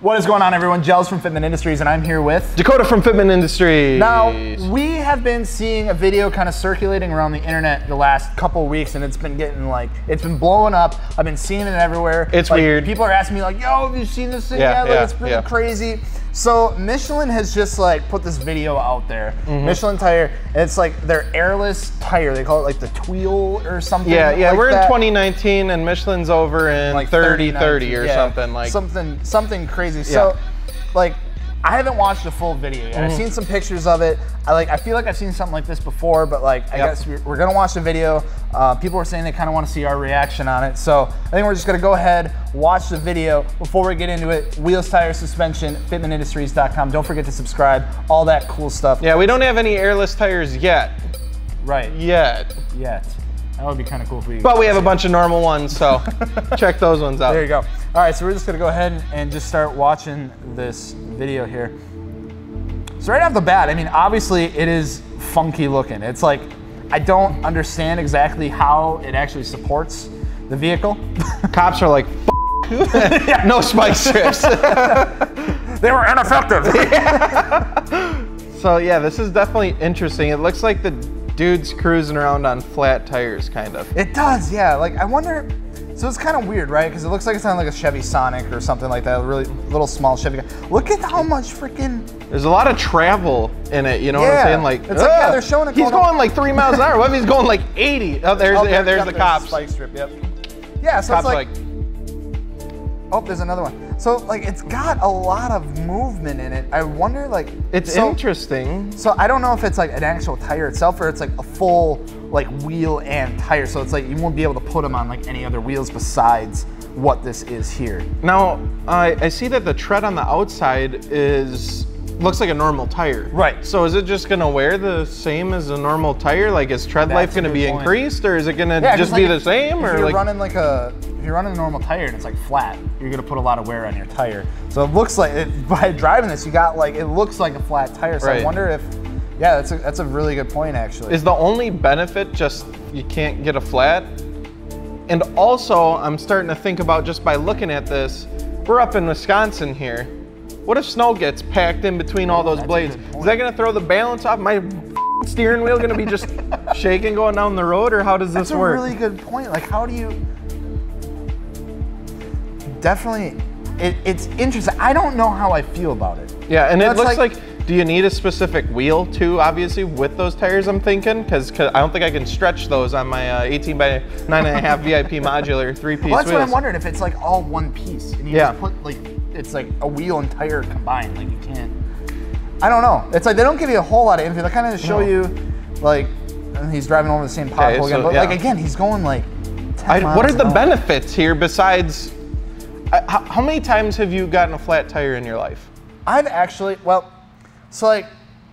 What is going on, everyone? Gels from Fitment Industries, and I'm here with. Dakota from Fitment Industries. Now, we have been seeing a video kind of circulating around the internet the last couple weeks, and it's been getting like, it's been blowing up. I've been seeing it everywhere. It's Like, weird. People are asking me, like, yo, have you seen this thing Yeah, yet? Like, yeah, it's really yeah. crazy. So, Michelin has just like put this video out there. Mm-hmm. Michelin tire, and it's like their airless tire. They call it like the Tweel or something. yeah, yeah, like we're that. in 2019 and Michelin's over in like 30 30 30 or yeah, something like. something something crazy. So, like, I haven't watched the full video yet. Mm-hmm. I've seen some pictures of it. I like. I feel like I've seen something like this before, but like, I Yep. guess we're, we're gonna watch the video. Uh, people were saying they kind of want to see our reaction on it, so I think we're just gonna go ahead watch the video before we get into it. Wheels, tires, suspension, fitmentindustries.com. Don't forget to subscribe. All that cool stuff. yeah, we don't have any airless tires yet. Right. Yet. Yet. That would be kind of cool for you. But we have a bunch of normal ones, so check those ones out. There you go. All right, so we're just gonna go ahead and just start watching this video here. So right off the bat, I mean, obviously it is funky looking. It's like, I don't understand exactly how it actually supports the vehicle. Cops are like, no spike strips. they were ineffective. so yeah, this is definitely interesting. It looks like the dude's cruising around on flat tires, kind of. it does, yeah. Like, I wonder, so it's kind of weird, right? Because it looks like it's on like a Chevy Sonic or something like that, a really little small Chevy. Look at how much freaking There's a lot of travel in it, you know what Yeah. I'm saying? Like, It's like, yeah, they're showing it He's going like three miles an hour. What if he's going like 80? Oh, there's, Oh, yeah, there- there's the cops. Spike strip, yep. Yeah, so Cops it's like, like, oh, there's another one. So like, it's got a lot of movement in it. I wonder, like, it's so, interesting. So I don't know if it's like an actual tire itself or it's like a full like wheel and tire. So it's like you won't be able to put them on like any other wheels besides what this is here. Now, I, I see that the tread on the outside is looks like a normal tire. Right. So is it just gonna wear the same as a normal tire? Like, is tread life That's a gonna be point. increased, or is it gonna Yeah, 'cause, just like, be the same, If or you're like? running like a if you're running a normal tire and it's like flat, you're gonna put a lot of wear on your tire. So it looks like it, by driving this, you got like it looks like a flat tire. So I wonder if yeah, that's a that's a really good point actually. Is the only benefit just you can't get a flat? And also, I'm starting to think about just by looking at this, we're up in Wisconsin here. What if snow gets packed in between all those That's blades? Is that gonna throw the balance off? My steering wheel gonna be just shaking going down the road, or how does this work? That's a really good point. Like, how do you? Definitely, it, it's interesting. I don't know how I feel about it. yeah, and it looks like- like, do you need a specific wheel too, obviously, with those tires, I'm thinking? Because I don't think I can stretch those on my uh, 18 by 9.5 VIP modular three-piece Well, that's wheels. what I'm wondering if it's like all one piece and you Yeah. just put like it's like a wheel and tire combined. Like you can't. I don't know. It's like they don't give you a whole lot of info. They kind of show No. you like and he's driving over the same pothole Okay, again. But yeah. like again, he's going like. 10 I, what are the benefits here besides? I, how, how many times have you gotten a flat tire in your life? I've actually well, so like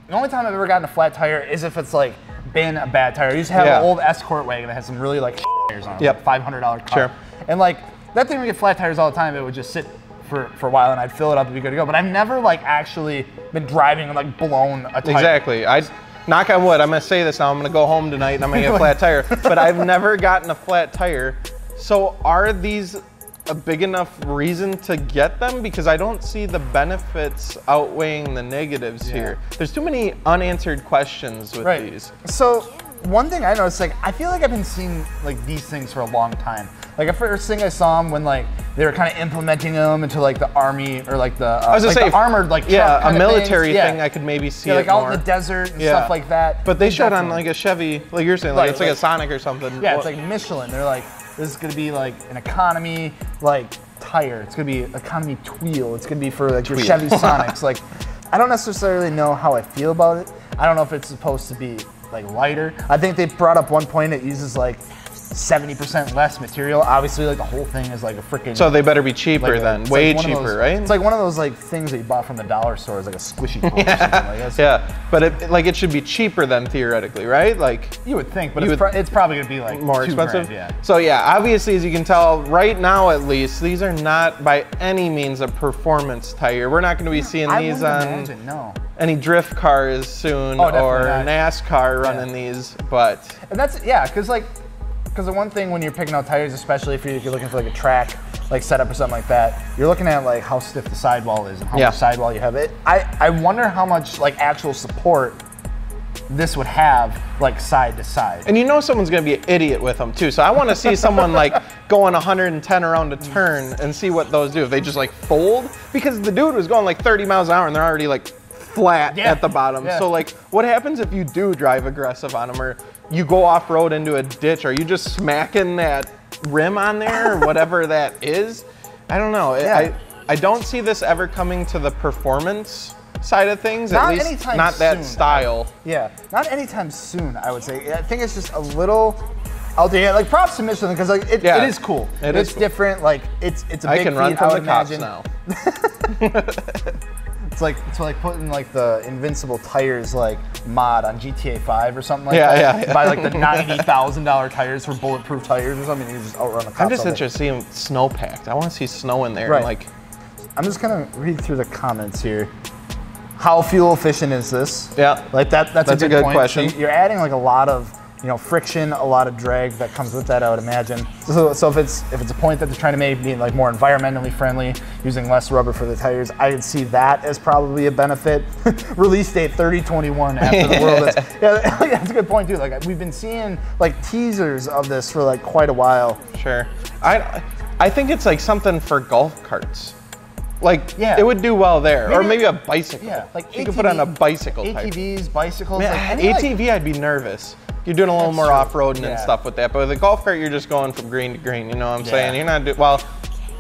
the only time I've ever gotten a flat tire is if it's like been a bad tire. I used to have Yeah. an old Escort wagon that had some really like tires on it. Yep. Like five hundred dollar car. Sure. And like that thing would get flat tires all the time. It would just sit for, for a while and I'd fill it up and be good to go. But I've never like actually been driving and like blown a tire. Exactly. I knock on wood. I'm gonna say this now. I'm gonna go home tonight and I'm gonna get a flat tire. But I've never gotten a flat tire. So are these a big enough reason to get them? Because I don't see the benefits outweighing the negatives here. There's too many unanswered questions with Right. these. So one thing I noticed, like I feel like I've been seeing like these things for a long time. Like the first thing I saw them when like they were kind of implementing them into like the army or like the uh, I was gonna like say the armored like yeah, truck a military things. Yeah. thing. I could maybe see Yeah, like out in the desert and Yeah. stuff like that. But they showed on like a Chevy, like you're saying, Right, like it's like a Sonic or something. Yeah, it's like Michelin. They're like, this is gonna be like an economy like tire. It's gonna be economy tweel. It's gonna be for like your. Chevy Sonics. like, I don't necessarily know how I feel about it. I don't know if it's supposed to be like lighter. I think they brought up one point it uses like 70% less material. Obviously, like the whole thing is like a freaking. so they better be cheaper like then, way like cheaper, those- right? It's like one of those like things that you bought from the dollar store. is like a squishy toy or something. Like, yeah, but it, like it should be cheaper then theoretically, right? Like You would think, but it's, would- pro- it's probably gonna be like more expensive. grand, yeah. So yeah, obviously as you can tell right now at least, these are not by any means a performance tire. We're not going to be hmm. seeing I these on imagine, no. any drift cars soon Oh, or not. NASCAR running these, but And that's yeah, because like because the one thing when you're picking out tires, especially if you're, if you're looking for like a track like setup or something like that, you're looking at like how stiff the sidewall is and how Yeah. much sidewall you have. It. I I wonder how much like actual support this would have like side to side. And you know someone's gonna be an idiot with them too. So I want to see someone like going 110 around a turn and see what those do. If they just like fold, because the dude was going like 30 miles an hour and they're already like flat Yeah. at the bottom. Yeah. So like, what happens if you do drive aggressive on them, or you go off road into a ditch? Are you just smacking that rim on there or whatever that is? I don't know. Yeah. I I don't see this ever coming to the performance side of things. Not at least anytime not that soon. style. Yeah, not anytime soon. I would say. I think it's just a little out there. Like props to Michelin because like it, Yeah, it is cool. it is it's cool. different. Like it's it's a big I can run from the cops imagine. now. It's like it's like putting like the invincible tires like mod on GTA 5 or something like Yeah, that. yeah, yeah. Buy like the ninety thousand dollar tires for bulletproof tires or something. And you just outrun the cops. I'm just interested in seeing snow packed. I want to see snow in there. Right. Like, I'm just gonna read through the comments here. How fuel efficient is this? Yeah. like that. That's, That's a a good, good point. question. You're adding like a lot of you know friction, a lot of drag that comes with that. I would imagine. So, so if it's if it's a point that they're trying to make being like more environmentally friendly, using less rubber for the tires, I would see that as probably a benefit. Release date 3021 after the world is. Yeah, that's a good point too. Like we've been seeing like teasers of this for like quite a while. sure. I, I think it's like something for golf carts. Like, Yeah. it would do well there, or Maybe- maybe a bicycle. Yeah, like you could put on a bicycle type. ATVs, bicycles, Man, like any, like- ATV, I'd be nervous. You're doing a little That's more off-roading Yeah. and stuff with that, but with a golf cart, you're just going from green to green. You know what I'm Yeah. saying? You're not do- well.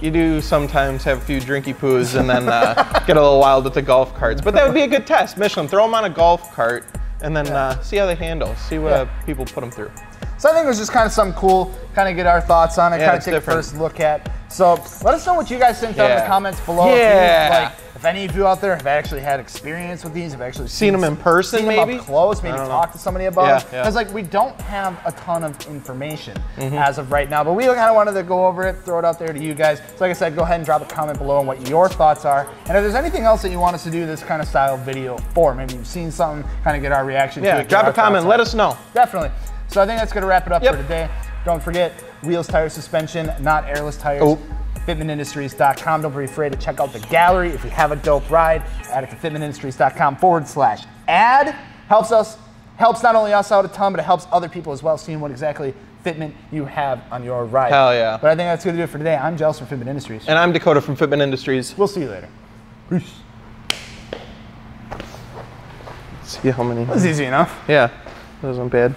You do sometimes have a few drinky poos and then uh, get a little wild with the golf carts, but that would be a good test. Michelin, throw them on a golf cart and then uh, see how they handle. See what Yeah. uh, people put them through. So I think it was just kind of something cool, kind of get our thoughts on it, Yeah, kind of take different. a first look at. So let us know what you guys think down in the comments below. If you, Yeah. If any of you out there have actually had experience with these, have actually seen them in person, seen them maybe? up close, maybe know. talk to somebody about Yeah, it. yeah. Because like we don't have a ton of information mm-hmm. as of right now, but we kind of wanted to go over it, throw it out there to you guys. So like I said, go ahead and drop a comment below on what your thoughts are, and if there's anything else that you want us to do this kind of style video for, maybe you've seen something, kind of get our reaction to Yeah, it. get drop a comment. Let us know. Definitely. So I think that's going to wrap it up Yep. for today. Don't forget, wheels, tire suspension, not airless tires. Oh. FitmentIndustries.com. Don't be afraid to check out the gallery. If you have a dope ride, add it to FitmentIndustries.com forward slash ad. Helps us, helps not only us out a ton, but it helps other people as well, seeing what exactly fitment you have on your ride. Hell yeah. But I think that's going to do it for today. I'm Gels from Fitment Industries. And I'm Dakota from Fitment Industries. we'll see you later. Peace. See how many. That was easy enough. Yeah, that wasn't bad.